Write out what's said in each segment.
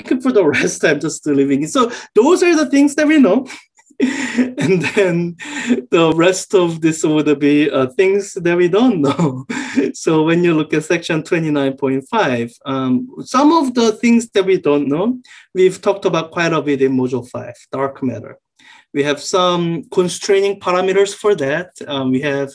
think for the rest, I'm just living. So those are the things that we know. and then the rest of this would be uh, things that we don't know. so when you look at section 29.5, um, some of the things that we don't know, we've talked about quite a bit in module five, dark matter. We have some constraining parameters for that. Um, we have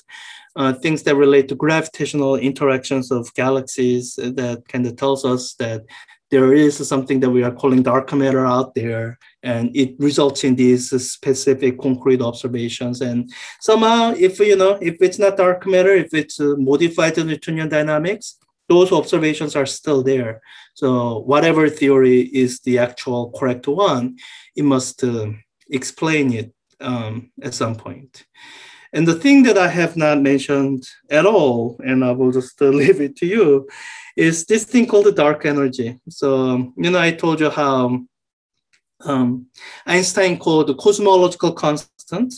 uh, things that relate to gravitational interactions of galaxies that kind of tells us that there is something that we are calling dark matter out there and it results in these specific concrete observations. And somehow if you know if it's not dark matter if it's uh, modified newtonian dynamics those observations are still there. So whatever theory is the actual correct one it must uh, explain it um, at some point and the thing that I have not mentioned at all, and I will just leave it to you, is this thing called the dark energy. So, you know, I told you how um, Einstein called the cosmological constant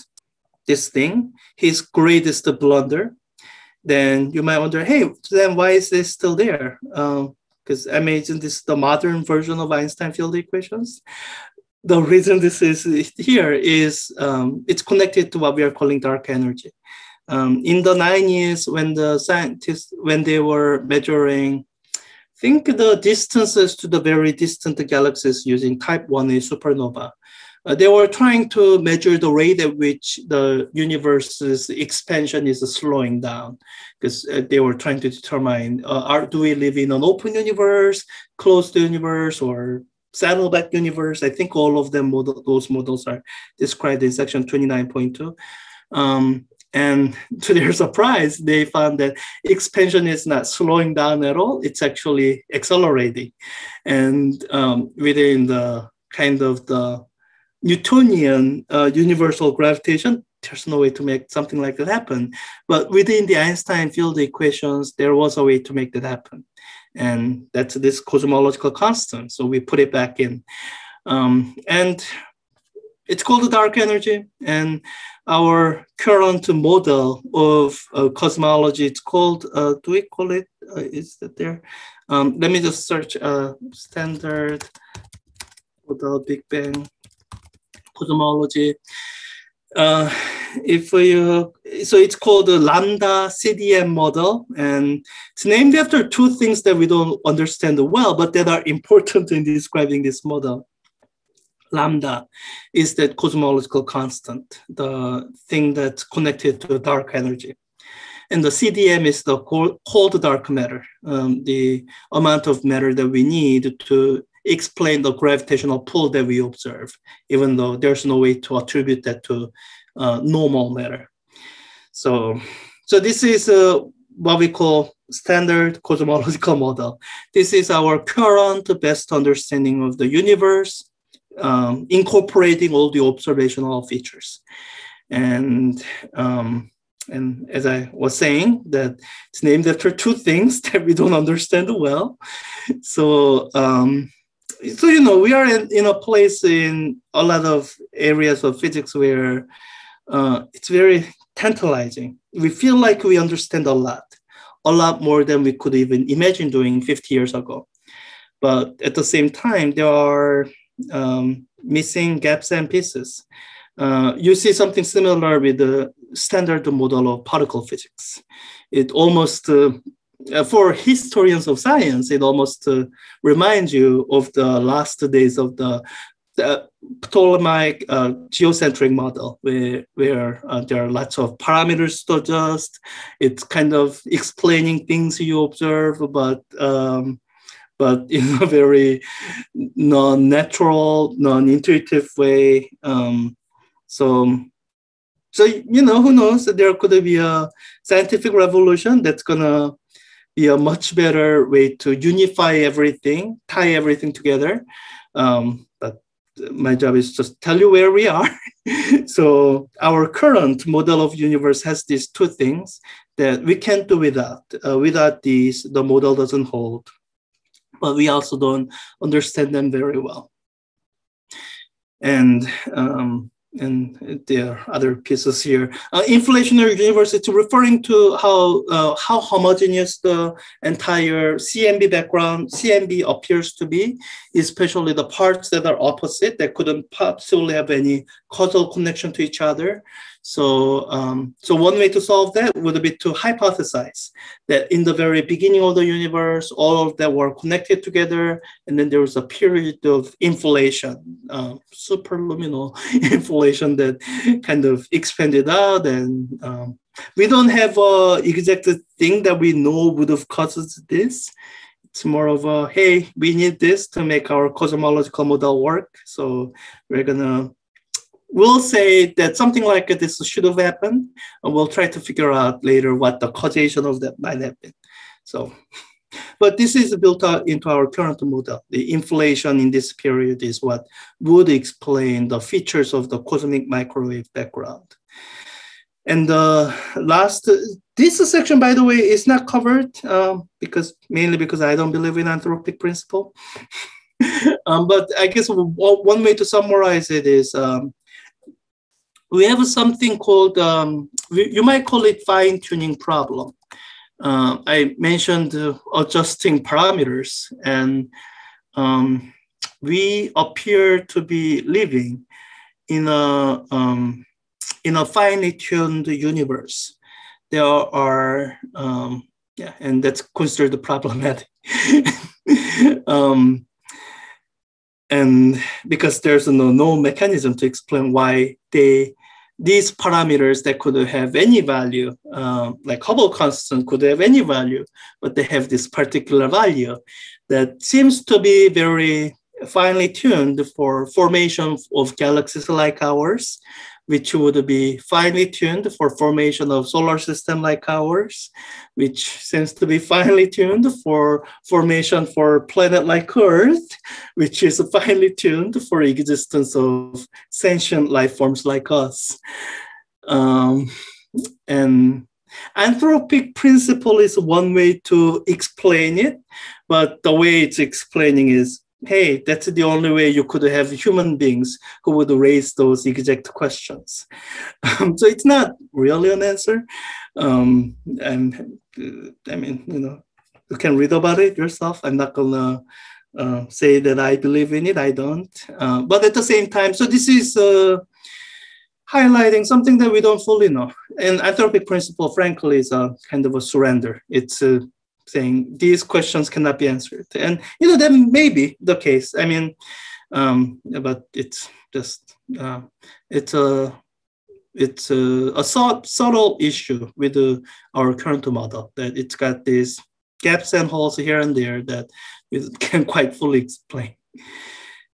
this thing his greatest blunder. Then you might wonder, hey, then why is this still there? Because um, I imagine this is the modern version of Einstein field equations the reason this is here is um, it's connected to what we are calling dark energy. Um, in the 90s, when the scientists, when they were measuring, think the distances to the very distant galaxies using type 1a supernova, uh, they were trying to measure the rate at which the universe's expansion is slowing down because uh, they were trying to determine uh, are, do we live in an open universe, closed universe, or Saddleback universe. I think all of them model, those models are described in section 29.2. Um, and to their surprise, they found that expansion is not slowing down at all. It's actually accelerating. And um, within the kind of the Newtonian uh, universal gravitation, there's no way to make something like that happen. But within the Einstein field equations, there was a way to make that happen and that's this cosmological constant. So we put it back in. Um, and it's called the dark energy. And our current model of uh, cosmology, it's called, uh, do we call it, uh, is that there? Um, let me just search uh, standard model Big Bang cosmology. Uh, if you so it's called the lambda CDM model, and it's named after two things that we don't understand well, but that are important in describing this model. Lambda is that cosmological constant, the thing that's connected to dark energy. And the CDM is the cold dark matter, um, the amount of matter that we need to explain the gravitational pull that we observe, even though there's no way to attribute that to uh, normal matter. So, so this is uh, what we call standard cosmological model. This is our current best understanding of the universe, um, incorporating all the observational features. And um, and as I was saying, that it's named after two things that we don't understand well. So um, so you know we are in, in a place in a lot of areas of physics where uh, it's very tantalizing. We feel like we understand a lot, a lot more than we could even imagine doing 50 years ago. But at the same time, there are um, missing gaps and pieces. Uh, you see something similar with the standard model of particle physics. It almost uh, uh, for historians of science, it almost uh, reminds you of the last days of the, the Ptolemaic uh, geocentric model, where, where uh, there are lots of parameters to adjust. It's kind of explaining things you observe, but um, but in a very non-natural, non-intuitive way. Um, so so you know who knows there could be a scientific revolution that's gonna be a much better way to unify everything, tie everything together. Um, but my job is just tell you where we are. so our current model of universe has these two things that we can't do without. Uh, without these, the model doesn't hold. But we also don't understand them very well. And um, and there are other pieces here. Uh, inflationary universe referring to how uh, how homogeneous the entire CMB background CMB appears to be, especially the parts that are opposite that couldn't possibly have any causal connection to each other. So, um, so one way to solve that would be to hypothesize that in the very beginning of the universe, all of that were connected together, and then there was a period of inflation, uh, superluminal inflation that kind of expanded out, and um, we don't have a exact thing that we know would have caused this. It's more of a hey, we need this to make our cosmological model work, so we're gonna we'll say that something like this should have happened, and we'll try to figure out later what the causation of that might have been. So, but this is built into our current model. The inflation in this period is what would explain the features of the cosmic microwave background. And the last, this section, by the way, is not covered um, because mainly because I don't believe in anthropic principle. um, but I guess one way to summarize it is um, we have something called, um, you might call it fine tuning problem. Uh, I mentioned adjusting parameters and um, we appear to be living in a, um, in a finely tuned universe. There are, um, yeah, and that's considered problematic. um, and because there's no, no mechanism to explain why they these parameters that could have any value, um, like Hubble constant could have any value, but they have this particular value that seems to be very finely tuned for formation of galaxies like ours which would be finely tuned for formation of solar system like ours, which seems to be finely tuned for formation for planet like Earth, which is finely tuned for existence of sentient life forms like us. Um, and anthropic principle is one way to explain it, but the way it's explaining is hey, that's the only way you could have human beings who would raise those exact questions. Um, so it's not really an answer. Um, and I mean, you know, you can read about it yourself. I'm not gonna uh, say that I believe in it. I don't. Uh, but at the same time, so this is uh, highlighting something that we don't fully know. And anthropic principle, frankly, is a kind of a surrender. It's a saying these questions cannot be answered. And you know that may be the case. I mean, um, but it's just uh, it's a it's a, a subtle issue with our current model that it's got these gaps and holes here and there that we can quite fully explain.